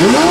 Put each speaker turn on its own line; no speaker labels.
Woo!